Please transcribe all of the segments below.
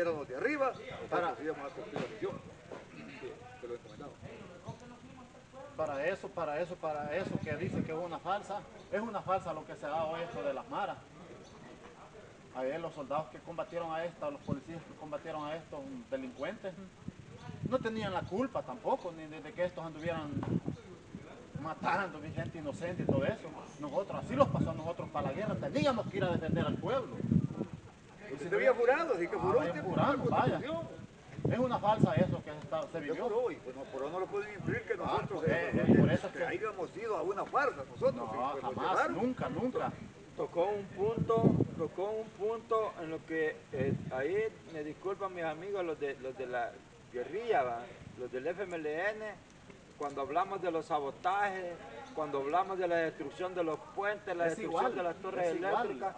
eran los de arriba, nosotros íbamos a cumplir la misión. Que lo encomendamos. Para eso, para eso, para eso que dicen que es una falsa, es una falsa lo que se ha dado esto de las maras. Ayer los soldados que combatieron a esta, los policías que combatieron a estos delincuentes, no tenían la culpa tampoco, ni de, que estos anduvieran matando gente inocente y todo eso. Nosotros, así los pasó a nosotros para la guerra, teníamos que ir a defender al pueblo. Se había jurado, así que juró Ah, usted por vaya. Es una falsa eso que se, está- se Yo vivió. juró y pues no, por eso no lo pueden influir que nosotros pues, eh, eh, por eso es que hayamos ido a una farsa nosotros. Pues, jamás, llevaron. nunca, nunca. Tocó un punto, tocó un punto en lo que eh, ahí me disculpan mis amigos los de los de la guerrilla, ¿va? los del FMLN, cuando hablamos de los sabotajes, cuando hablamos de la destrucción de los puentes, la Es destrucción igual, de las torres es igual.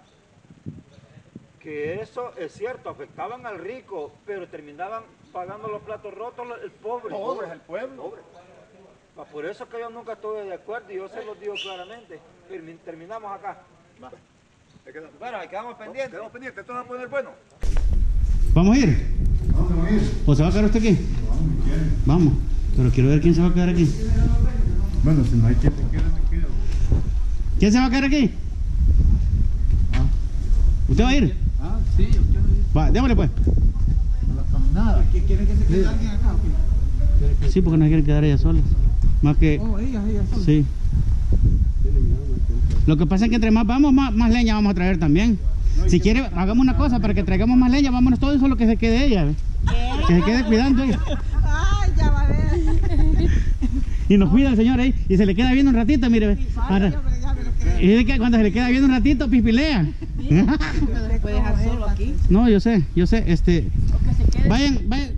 Que eso es cierto, afectaban al rico, pero terminaban pagando los platos rotos el pobre. Pobre es el pueblo. Ah, Por eso que yo nunca estuve de acuerdo y yo se los digo claramente. Termi- Terminamos acá. Ahí quedamos. Bueno, ahí quedamos pendientes. Quedamos pendientes, esto va a poner bueno. ¿Vamos a ir? ¿O se va a quedar usted aquí? Vamos, pero quiero ver quién se va a quedar aquí. Bueno, si no hay quien se quede, me quedo. ¿Quién se va a quedar aquí? ¿Usted va a ir? Ah, sí, yo quiero ir Va, démosle pues. a la caminada. ¿Qué quieren que se quede alguien acá o qué? Sí, porque no quieren quedar ellas solas. Más que... Oh, ellas, ellas son. Sí. Lo que pasa es que entre más vamos, más, más leña vamos a traer también. Si quiere, hagamos una cosa, para que traigamos más leña, vámonos todos, solo que se quede ella. ¿ve? Que se quede cuidando ella. Ay, ya va a ver. Y nos cuida el señor ahí. Y se le queda viendo un ratito, mire. y dice que cuando se le queda viendo un ratito, pispilea. No se puede dejar solo aquí. No, yo sé, yo sé, este... Vayan, vayan.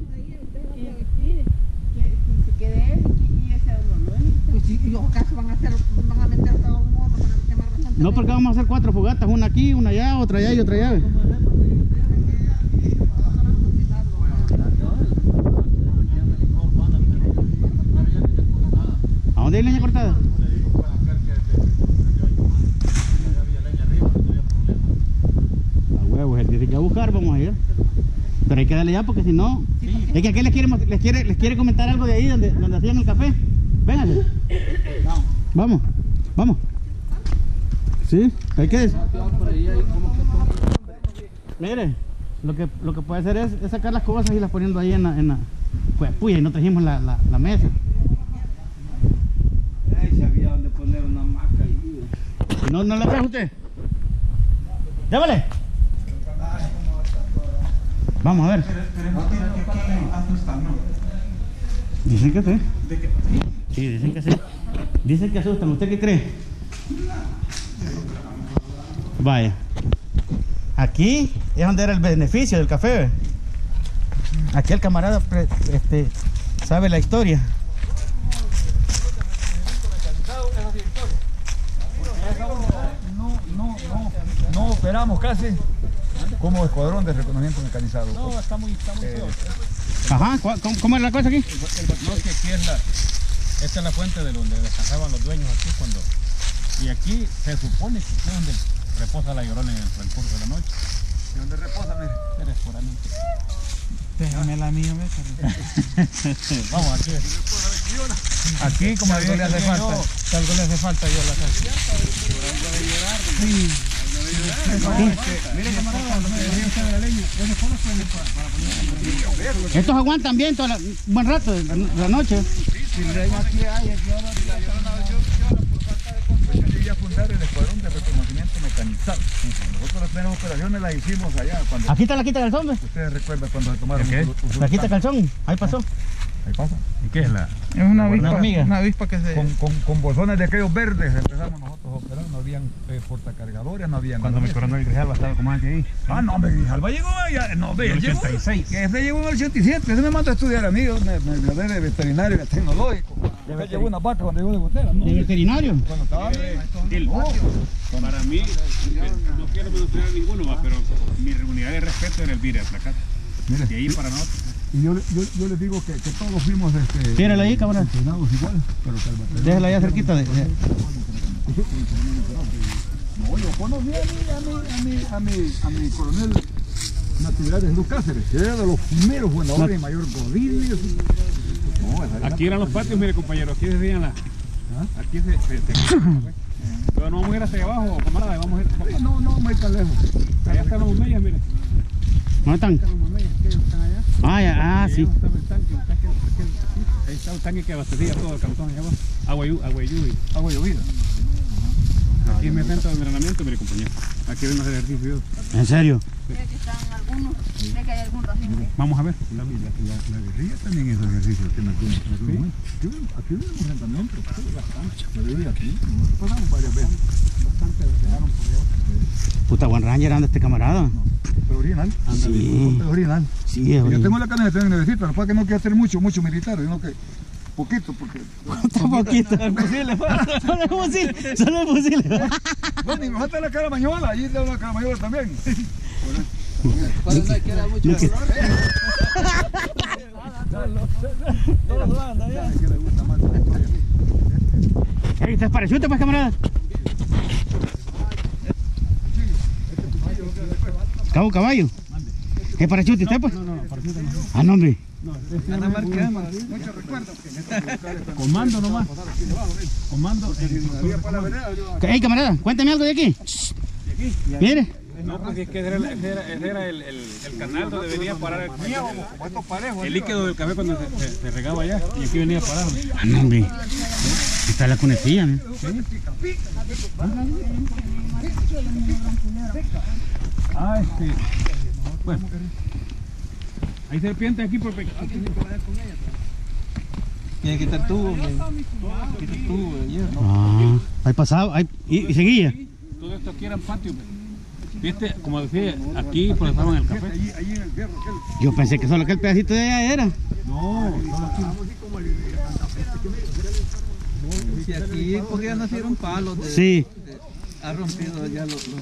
se quede él y ese uno, ¿no? Pues sí, y acaso van a hacer, van a meter todo un modo para quemar bastante. No, porque vamos a hacer cuatro fogatas, una aquí, una allá, otra allá y otra allá. ¿A dónde hay leña cortada? A huevos, vamos a ir. Pero hay que darle ya porque si no. Es que aquí les quiere, les quiere, les quiere comentar algo de ahí donde, donde hacían el café. Vénganse. Vamos, vamos. Sí, hay que. Mire, lo que, lo que puede hacer es, es sacar las cosas y las poniendo ahí en la. En la pues, puya, y no trajimos la, la, la mesa. Ay, sabía dónde poner una maca ahí. ¿No, no la trae usted? Llévale. Vamos a ver. Dicen que sí. Sí, dicen que sí. Dicen que asustan. ¿Usted qué cree? Vaya. Aquí es donde era el beneficio del café. Aquí el camarada este, sabe la historia. No, no, no, no operamos casi como escuadrón de reconocimiento mecanizado. No, está muy, está muy Ajá, ¿cu- ¿cómo, cómo es la cosa aquí? No, que aquí es la, esta es la fuente de donde descansaban los dueños aquí cuando, y aquí se supone que es donde reposa la llorona en el transcurso de la noche. ¿Y dónde reposa, mire? Eres por ahí. Déjame la mía, Vamos, aquí. Aquí como algo le hace falta. Algo le hace falta, yo la saco. Estos aguantan bien todo un buen rato, la, la noche. Yo, fundar el escuadrón de reconocimiento mecanizado. Nosotros las primeras operaciones las hicimos allá cuando Aquí está la quita calzón, ustedes recuerdan cuando se tomaron. La quita calzón, ahí pasó. Ahí pasa. ¿Y qué es la? Es una avispa, hormiga. una avispa que se... Con, con, con bolsones de aquellos verdes empezamos nosotros a operar, no habían eh, portacargadores, no habían... Cuando mi coronel Grijalva estaba como antes ahí. Ah, no, hombre, Grijalva llegó allá, no, ve, En el llegó, 86. que ese llegó en el 87, ese me mandó a estudiar a mí, yo me, me gradué de veterinario y tecnológico. Ese llevó una vaca cuando llegó de botera, ¿no? ¿De veterinario? Cuando estaba El- para mí, no quiero mencionar a ninguno, va, pero mi unidad de respeto era el Vire Placata. De ahí para nosotros. Y yo, yo, yo les digo que, que todos fuimos este, Tírala ahí, cabrón. entrenados igual, pero Déjala allá cerquita de... de- No, yo conocí a mi, a mi, a mi, a mi, a mi coronel Natividad de Jesús Cáceres, que era de los primeros fundadores de Mayor. No, era- Aquí eran los patios, mire compañero, aquí se hacían las... Aquí se... se, se- Pero no vamos a ir hasta allá abajo, camarada, vamos a ir... Sí, no, no, no hay tan lejos. Allá están los mumellas, mire. ¿Dónde están? Los. Ah, ah, sí. Ahí está el tanque que abastecía todo el cantón abajo. Agua, agua de lluvia. Agua es mi centro de entrenamiento, mire compañero. Aquí vengo a hacer ejercicio. ¿En serio? Creo que están algunos, creo que hay algún racimo. Vamos a ver. La, la, la, la guerrilla también hizo ejercicio aquí hubo- un enfrentamiento, sí, bastante. La guerrilla aquí, nosotros pasamos varias veces. Bastante dejaron por allá. Puta, Juan Ranger anda este camarada. Pero original. Sí. Es original. Sí, es Y Yo original. tengo la camioneta en necesito, lo que pasa es que no quiero hacer mucho, mucho militar, sino que poquito, porque... Poquito. El fusil, Solo el fusil. Solo el fusil. No, ni me falta la cara mañola, allí tengo la cara mañola también. Ey, ¿Estás parachute, pues, camarada? Cabo caballo. ¿Qué parachute usted, pues? No, no, no, parachute no. Ah, no, hombre. No, este era un- Comando nomás. Comando. Ey, camarada, cuéntame algo de aquí. Mire. No, porque es que ese era, ese era, ese era el, el, el canal donde venía a parar el, el líquido del café cuando se, se- se regaba allá. Y aquí venía a parar. Ah, no, hombre. Está la cunetilla, ¿no? Ah, este. Bueno. Hay serpientes aquí por pe- Tiene que estar tubo. Ah, ahí pasaba, ahí, y, y seguía. Todo esto aquí eran patios. pues. Viste, como decía, aquí procesaban el café. Allí, allí en el fierro, aquel. Yo pensé que solo aquel pedacito de allá era. No, solo aquí. Y aquí porque ya nacieron palos de, Sí. de- ha rompido ya los, los-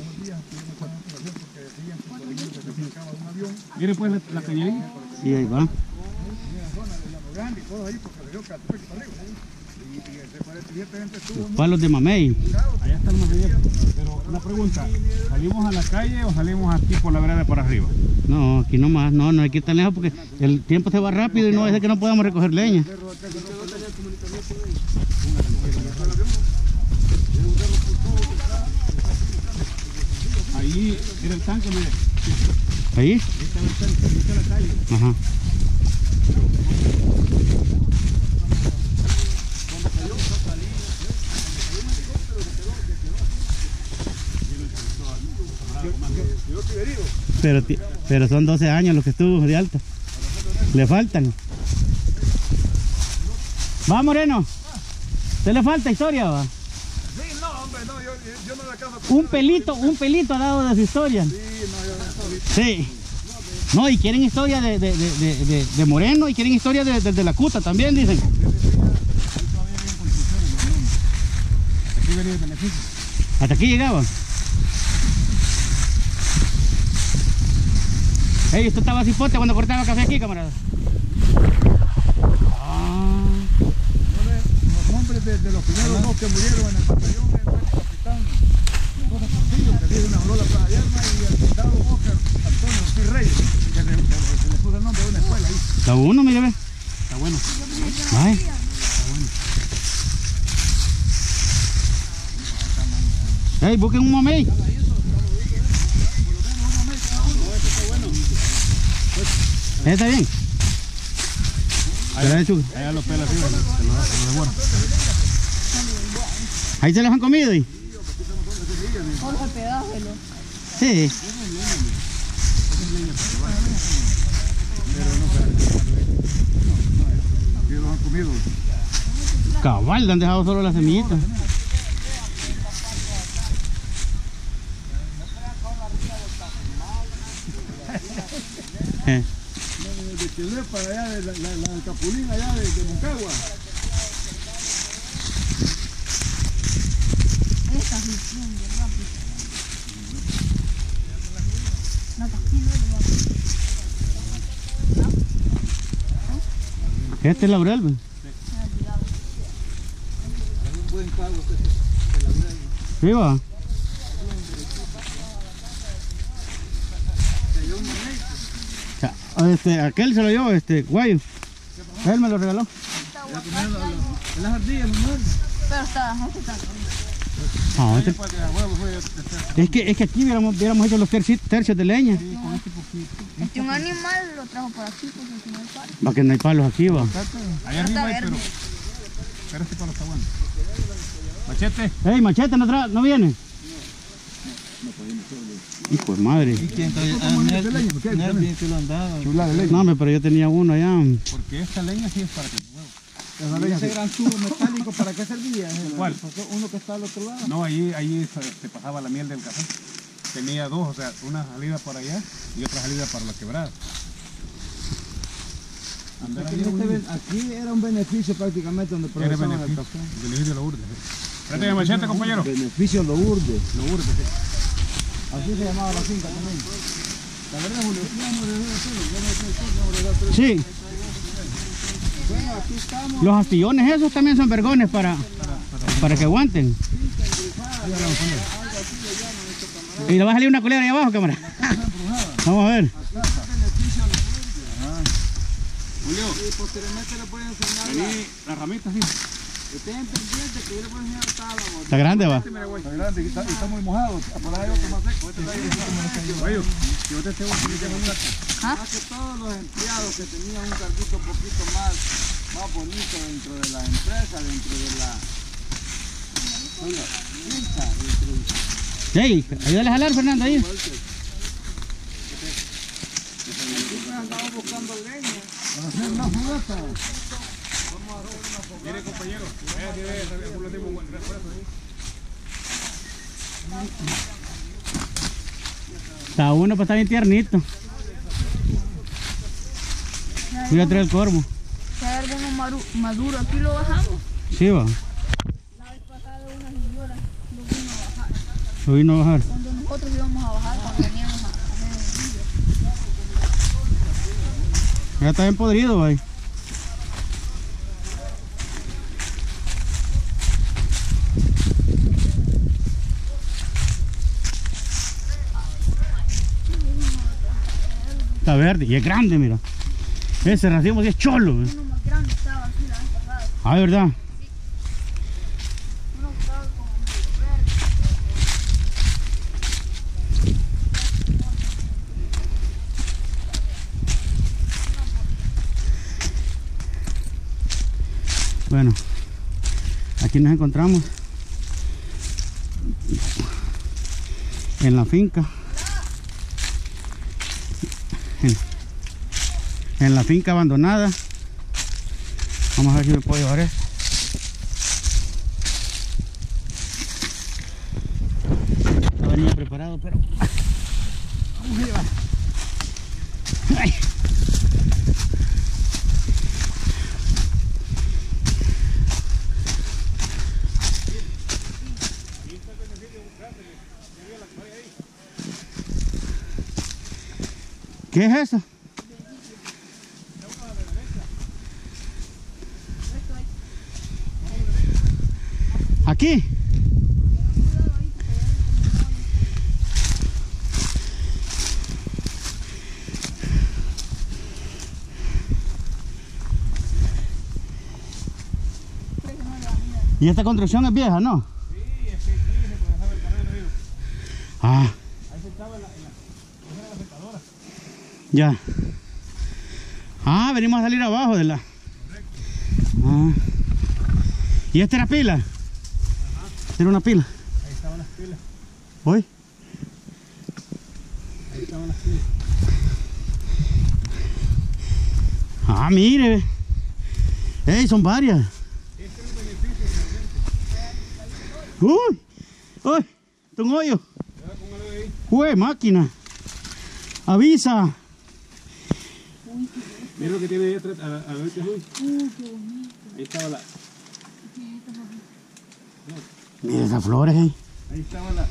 Mire pues la, la cañería. Sí, ahí y ahí, estuvo Los palos de mamey. Allá está el material. Pero una pregunta, ¿salimos a la calle o salimos aquí por la vereda para arriba? No, aquí nomás, no, no hay que ir tan lejos porque el tiempo se va rápido y no es de que no podamos recoger leña. Ahí era el tanque, mire. Ahí. Ahí está el tanque, ahí está la calle. Ajá. Pero, pero son 12 años los que estuvo de alta. Le faltan. Va, Moreno. ¿Te le falta historia, va? Sí, no, hombre, no, yo, yo no le alcanzo a Un pelito, un pelito ha dado de su historia. Sí. No, y quieren historia de, de, de, de, Moreno y quieren historia de, la Cuta también, dicen. Aquí venía. Hasta aquí llegaban. Ey, esto estaba cipote cuando cortaba café aquí, camarada. Ah, Los nombres de, de los primeros dos que murieron en el batallón es el capitán José Portillo, que vive en la Lola Playa Yerma, y el soldado Oscar Antonio Ortiz Reyes, que se, se- se le puso el nombre de una escuela ahí. está uno, mire, ve. Está bueno. Ay. Ey, busquen un mamey. ¿Ese está bien? Allá lo pela así, se lo, se lo devora. Ahí se los han comido. ¿y? Jorge Pedágelo. Sí. Han comido. Cabal, le han dejado solo las semillitas. Eh, De Chile para allá, de la, la, la Capulín allá de, de Moncagua. Esta sí, bien, bien rápido. No, tranquilo, lo va a Este es laurel. ve. un buen pago. que se- Sí, va. Este, aquel se lo dio, este, guayo. Él me lo regaló. Las ardillas. Pero está, este. No, este- es, que, es que aquí hubiéramos, hubiéramos hecho los terci- tercios de leña. Este un animal lo trajo por aquí porque no hay palo. Va que no hay palos aquí, va. Allá arriba hay, pero, pero este palo está bueno. Machete. Ey, machete, ¿no, tra- no viene? Hijo de madre. Ah, leña. No, pero yo tenía uno allá. Porque esta leña sí es para que Ese gran tubo metálico, ¿para qué servía? ¿Cuál? Porque Uno que está al otro lado. No, ahí, ahí se, se pasaba la miel del café. Tenía dos, o sea, una salida para allá y otra salida para la quebrada. Aquí, ahí este aquí era un beneficio prácticamente donde era procesaban el beneficio, café. beneficio de la urdes. Trate de machete, compañero. Beneficio lo urde. Lo urdes, sí. Así se llamaba la finca también. La verdad, Julio, Sí. Los astillones esos también son vergones para, para que aguanten. Y le va a salir una culebra ahí abajo, cámara. Vamos a ver. Julio, y posteriormente le pueden enseñar. vení, las ramitas, sí. Estén pendientes que yo le enseñar a. Está grande, va. Está grande y está, está muy mojado. Por ahí hay otro más seco. Este está ahí. Usted te gusta, te un gato. Más que todos los empleados que tenían un carguito un poquito más, más bonito dentro de la empresa, dentro de la oiga, ayúdale a jalar, Fernando, ahí. Siempre andamos buscando leña. Mire, compañero, si ve el último buen refuerzo ahí. Está uno, pues está bien tiernito. Voy a traer el corvo. Hay alguno maduro aquí lo bajamos. Sí, va. La vez pasada una señora lo vino a bajar. Lo vino a bajar. Cuando nosotros íbamos a bajar, cuando veníamos a hacer el Ya está bien podrido, va. ahí. Está verde y es grande, mira. Ese racimo sí es cholo. eh. Uno más grande estaba aquí la vez pasada. Ah, ¿verdad? Uno estaba como medio verde. Bueno, aquí nos encontramos en la finca. En, la finca abandonada. Vamos a ver si me puedo llevar esto. No venía preparado, pero vamos a llevar. ¿Qué es eso? Aquí. Y esta construcción es vieja, ¿no? Ya. Ah, venimos a salir abajo de la. Ah. ¿Y esta era pila? Esta era una pila. Ahí estaban las pilas, ¿Voy? ahí estaban las pilas. Ah, mire. Ey, son varias. Uy, uy, está un hoyo. Jue, máquina. Avisa. Mira lo que tiene ahí atrás, a, a ver qué es. Ahí estaba la, Mira esas flores ahí. ahí estaba la.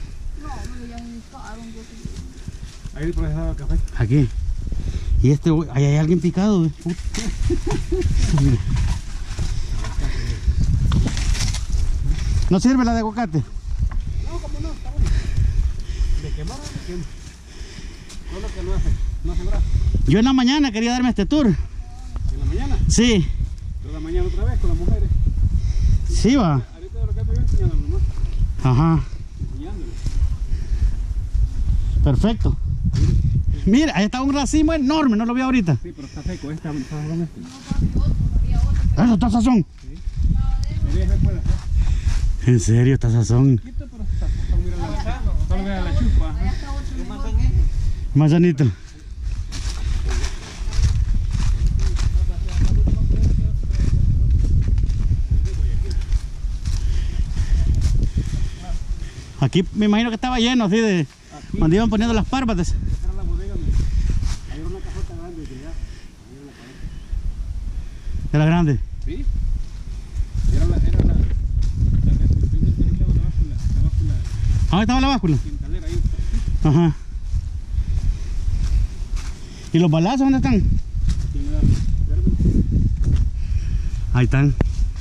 Ahí por ahí estaba el café. Aquí. Y este, güey, ahí hay alguien picado. eh. ¿No sirve la de aguacate? De quemar, de quemar. No lo que no hace, no hace brazo. Yo en la mañana quería darme este tour. ¿En la mañana? Sí, Toda la mañana otra vez con las mujeres. sí va. Ahorita de lo que estoy enseñando nomás. Ajá, Enseñándole. perfecto. Mira, ahí está un racimo enorme, no lo vi ahorita. Sí, pero está seco. Está con este. Eso está sazón. Quería ver fuera. En serio, está sazón. Poquito, pero está. Está ajá. Manzanito. Aquí me imagino que estaba lleno así de cuando iban poniendo las párpatas. Era la bodega. era una cajota grande que ya. Era grande. Sí. Era la. Era la. La restricción del de la báscula. La báscula. ¿Dónde estaba la báscula? Quintalera ahí. Ajá. ¿Y los balazos dónde están? Tiene la verde. Ahí están.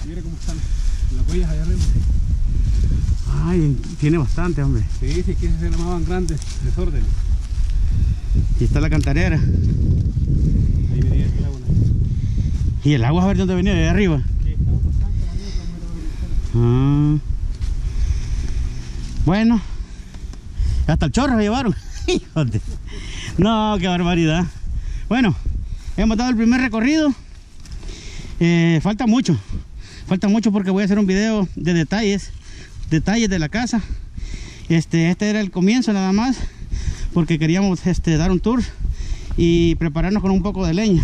Mira cómo están las huellas allá arriba. Ay, tiene bastante, hombre. Sí, sí, que se llamaban grandes desórdenes. Y está la cantarera. Ahí venía el agua. Y el agua a ver de dónde venía, de arriba. Sí, estaba bastante Ah. Bueno. Hasta el chorro llevaron. No, qué barbaridad. Bueno, hemos dado el primer recorrido. Eh, falta mucho. Falta mucho porque voy a hacer un video de detalles. Detalles de la casa. Este, este era el comienzo nada más. Porque queríamos este, dar un tour y prepararnos con un poco de leña.